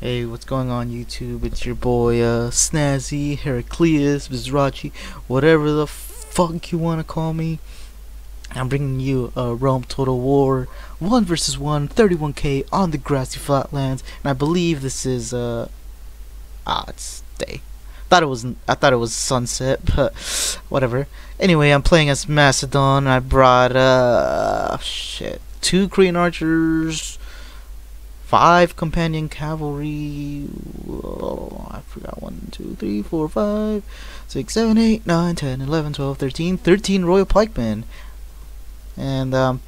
Hey, what's going on YouTube? It's your boy uh, Snazzy, Heraclius, Vizrachi, whatever the fuck you want to call me. I'm bringing you a Rome Total War 1 versus 1, 31k on the grassy flatlands, and I believe this is uh ah it's day. Thought it was I thought it was sunset, but whatever. Anyway, I'm playing as Macedon. And I brought uh shit two Cretan archers, five companion cavalry. Oh, I forgot one, two, three, four, five, six, seven, eight, nine, ten, eleven, twelve, thirteen, thirteen Royal Pikemen, and um,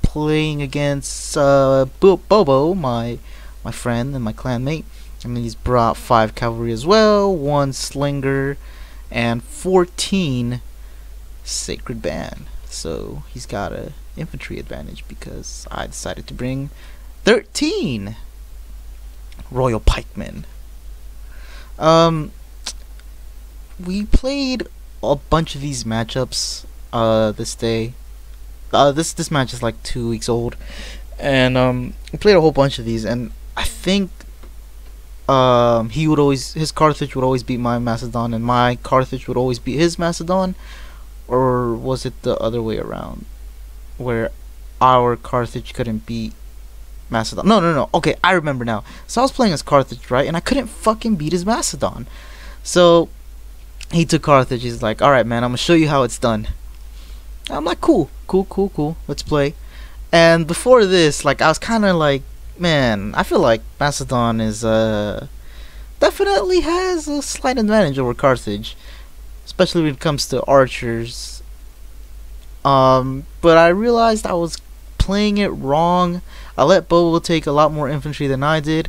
playing against uh, Bobo, my my friend and my clanmate. And he's brought five cavalry as well, one slinger, and fourteen sacred band. So he's got a infantry advantage because I decided to bring 13 Royal Pikemen. Um, we played a bunch of these matchups uh this day. Uh, this this match is like two weeks old, and um, we played a whole bunch of these, and I think um he would always his Carthage would always beat my Macedon, and my Carthage would always beat his Macedon, or was it the other way around, where our Carthage couldn't beat Macedon. No, no, no. Okay, I remember now. So I was playing as Carthage, right? And I couldn't fucking beat his Macedon. So he took Carthage. He's like, all right, man, I'm gonna show you how it's done. I'm like, cool, cool, cool, cool. Let's play. And before this, like, I was kind of like, man, I feel like Macedon is uh definitely has a slight advantage over Carthage, especially when it comes to archers. Um, but I realized I was playing it wrong. I let Bobo take a lot more infantry than I did.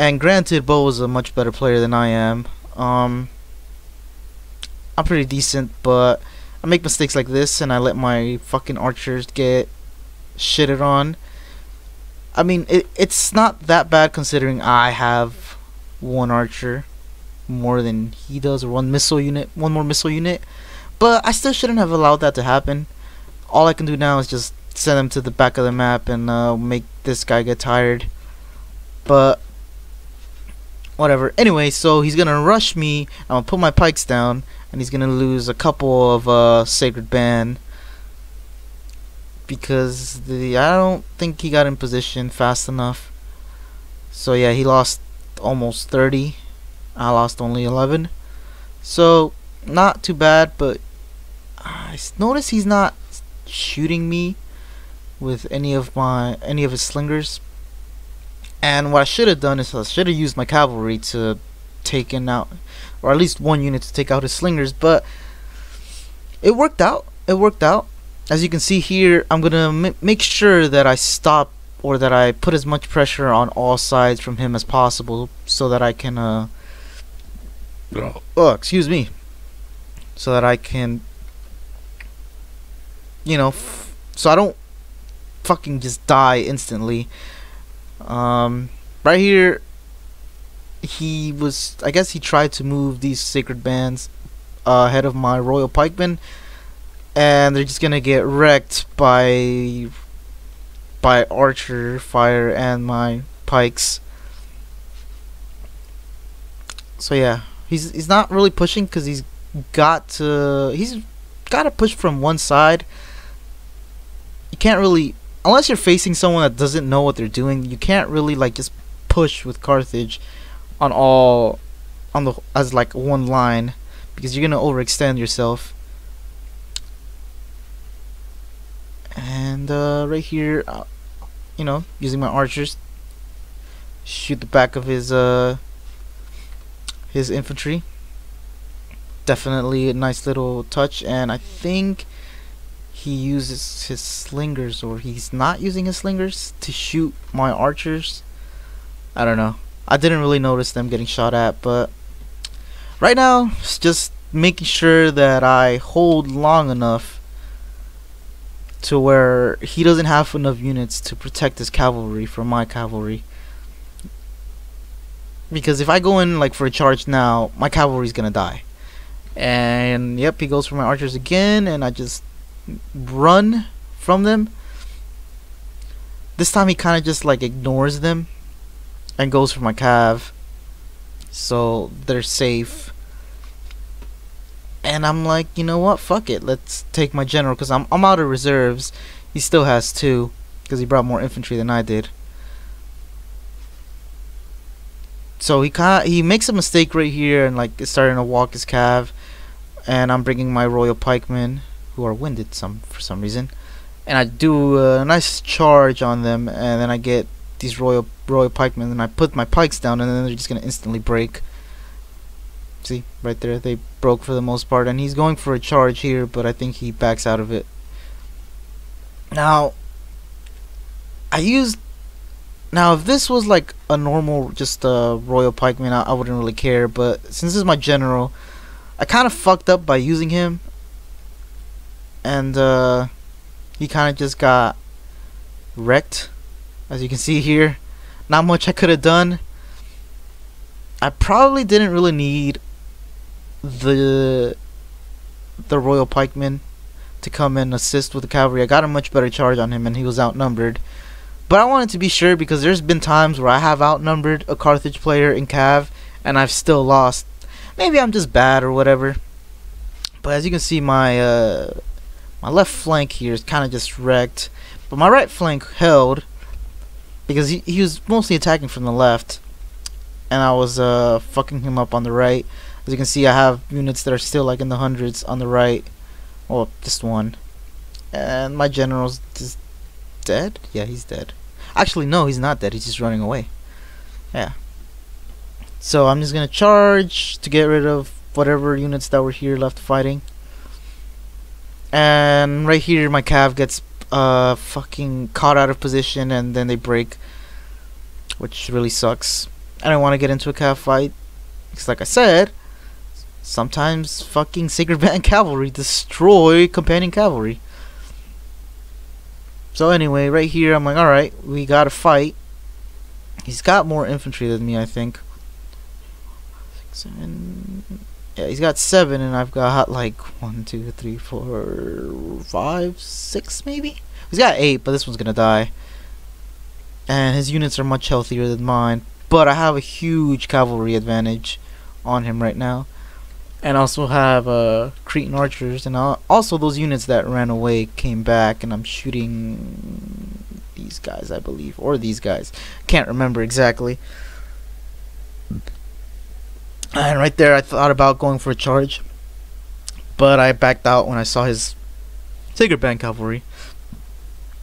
And granted, Bo was a much better player than I am. Um, I'm pretty decent, but I make mistakes like this, and I let my fucking archers get shitted on. I mean, it, it's not that bad considering I have one archer more than he does, or one missile unit, one more missile unit. But I still shouldn't have allowed that to happen. All I can do now is just send him to the back of the map and uh, make this guy get tired. But whatever. Anyway, so he's gonna rush me. I'm gonna put my pikes down, and he's gonna lose a couple of uh, sacred band because the I don't think he got in position fast enough. So yeah, he lost almost 30. I lost only 11. So not too bad, but I notice he's not shooting me with any of my any of his slingers. And what I should have done is I should have used my cavalry to take in out, or at least one unit to take out his slingers. But it worked out. It worked out. As you can see here, I'm gonna make sure that I stop or that I put as much pressure on all sides from him as possible, so that I can uh. Oh, excuse me. So that I can, you know, so I don't fucking just die instantly. Um, right here, he was. I guess he tried to move these sacred bands uh, ahead of my royal pikemen, and they're just gonna get wrecked by by archer fire and my pikes. So yeah, he's he's not really pushing because he's got to he's got to push from one side. You can't really unless you're facing someone that doesn't know what they're doing, you can't really like just push with Carthage on all on the as like one line because you're gonna overextend yourself. And uh, right here, uh, you know, using my archers, shoot the back of his uh his infantry. Definitely a nice little touch, and I think he uses his slingers or he's not using his slingers to shoot my archers. I don't know. I didn't really notice them getting shot at, but right now it's just making sure that I hold long enough to where he doesn't have enough units to protect his cavalry from my cavalry. Because if I go in like for a charge now, my cavalry's gonna die. And yep, he goes for my archers again, and I just run from them. This time he kind of just like ignores them. and goes for my cav. So they're safe. And I'm like, you know what? Fuck it. Let's take my general because I'm I'm out of reserves. He still has two because he brought more infantry than I did. So he kind he makes a mistake right here and like is starting to walk his cav, and I'm bringing my royal pikemen who are winded some for some reason, and I do a nice charge on them, and then I get these royal royal pikemen, and I put my pikes down, and then they're just gonna instantly break. See, right there, they broke for the most part, and he's going for a charge here, but I think he backs out of it. Now, I used. Now, if this was like a normal, just a uh, royal pikeman, I, I wouldn't really care. But since this is my general, I kind of fucked up by using him, and uh, he kind of just got wrecked, as you can see here. Not much I could have done. I probably didn't really need the the royal pikeman to come and assist with the cavalry. I got a much better charge on him, and he was outnumbered. But I wanted to be sure because there's been times where I have outnumbered a Carthage player in Cav, and I've still lost. Maybe I'm just bad or whatever. But as you can see, my uh, my left flank here is kind of just wrecked, but my right flank held because he, he was mostly attacking from the left, and I was uh, fucking him up on the right. As you can see, I have units that are still like in the hundreds on the right. Well, just one. And my general's just dead? Yeah, he's dead. Actually, no, he's not dead. He's just running away. Yeah. So I'm just gonna charge to get rid of whatever units that were here left fighting. And right here, my cav gets uh fucking caught out of position, and then they break, which really sucks. I don't want to get into a cav fight because, like I said, Sometimes fucking Sacred Band Cavalry destroy companion cavalry. So anyway, right here, I'm like, alright, we gotta fight. He's got more infantry than me, I think. Six, seven... Yeah, he's got seven, and I've got like one, two, three, four, five, six, maybe? He's got eight, but this one's gonna die. And his units are much healthier than mine. But I have a huge cavalry advantage on him right now and also have uh, Cretan archers, and also those units that ran away came back, and I'm shooting these guys, I believe, or these guys. Can't remember exactly. And right there, I thought about going for a charge, but I backed out when I saw his Sacred Band cavalry.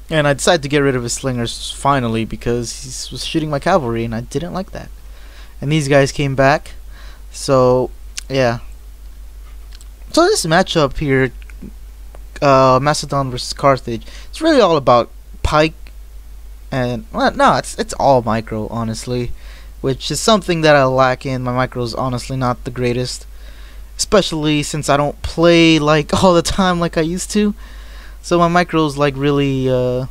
And I decided to get rid of his slingers finally because he was shooting my cavalry, and I didn't like that. And these guys came back, so yeah, so this matchup here, uh, Macedon versus Carthage, it's really all about Pike, and well, no, it's it's all micro honestly, which is something that I lack in. My micro is honestly not the greatest, especially since I don't play like all the time like I used to. So my micro is like really, uh,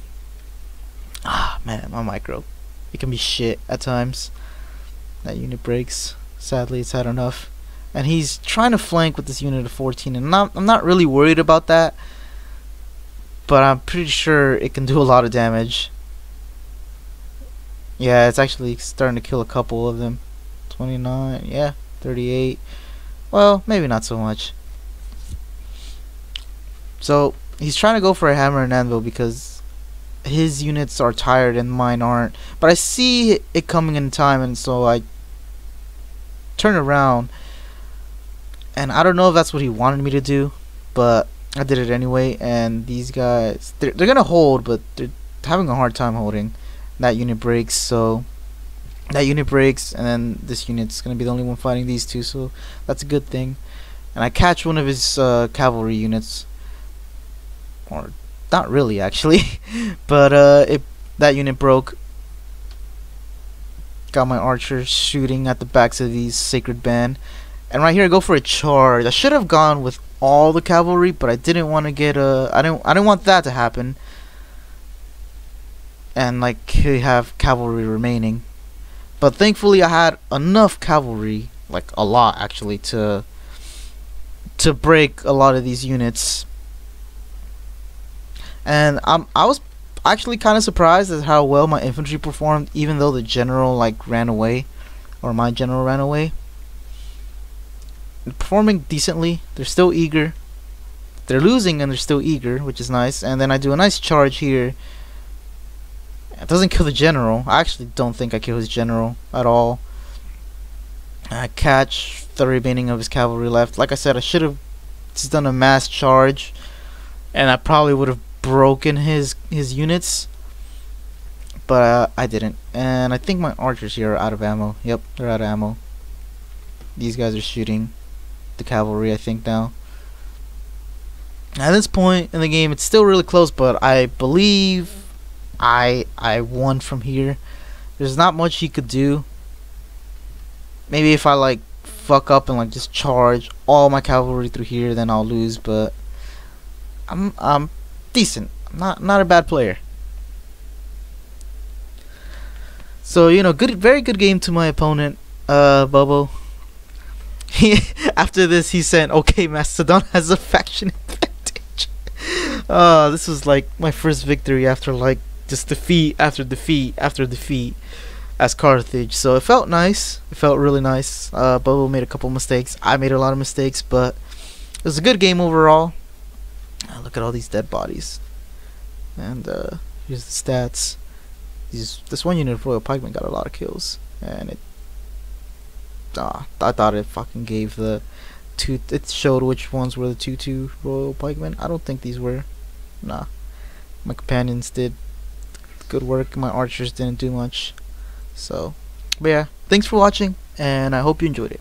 ah man, my micro, it can be shit at times. That unit breaks. Sadly, it's had enough and he's trying to flank with this unit of 14 and I'm not, I'm not really worried about that but I'm pretty sure it can do a lot of damage yeah it's actually starting to kill a couple of them. 29 yeah 38 well maybe not so much. So he's trying to go for a hammer and anvil because his units are tired and mine aren't. But I see it coming in time and so I turn around. And I don't know if that's what he wanted me to do, but I did it anyway. And these guys, they're, they're gonna hold, but they're having a hard time holding. That unit breaks, so that unit breaks, and then this unit's gonna be the only one fighting these two, so that's a good thing. And I catch one of his uh, cavalry units, or not really actually, but uh, it that unit broke. Got my archer shooting at the backs of these sacred band and right here, I go for a charge. I should have gone with all the cavalry, but I didn't want to get a. I don't I didn't want that to happen. And like he have cavalry remaining, but thankfully I had enough cavalry, like a lot actually, to to break a lot of these units. And I'm. I was. actually kind of surprised at how well my infantry performed, even though the general like ran away, or my general ran away. Performing decently. They're still eager. They're losing and they're still eager, which is nice. And then I do a nice charge here. It doesn't kill the general. I actually don't think I kill his general at all. I catch the remaining of his cavalry left. Like I said, I should have just done a mass charge, and I probably would have broken his his units. But uh, I didn't, and I think my archers here are out of ammo. Yep, they're out of ammo. These guys are shooting the cavalry, I think now. At this point in the game, it's still really close, but I believe I I won from here. There's not much he could do. Maybe if I like fuck up and like just charge all my cavalry through here, then I'll lose. But I'm I'm decent. I'm not not a bad player. So you know, good, very good game to my opponent, uh. He after this he said, "Okay, Macedon has a faction advantage." uh, this was like my first victory after like just defeat after defeat after defeat as Carthage. So it felt nice. It felt really nice. Uh, Bobo made a couple mistakes. I made a lot of mistakes, but it was a good game overall. Uh, look at all these dead bodies. And uh, here's the stats. These this one unit of Royal Pikemen got a lot of kills, and it. Ah, I thought it fucking gave the two. It showed which ones were the two two Royal Pikemen. I don't think these were. Nah, my companions did good work. My archers didn't do much. So, but yeah, thanks for watching, and I hope you enjoyed it.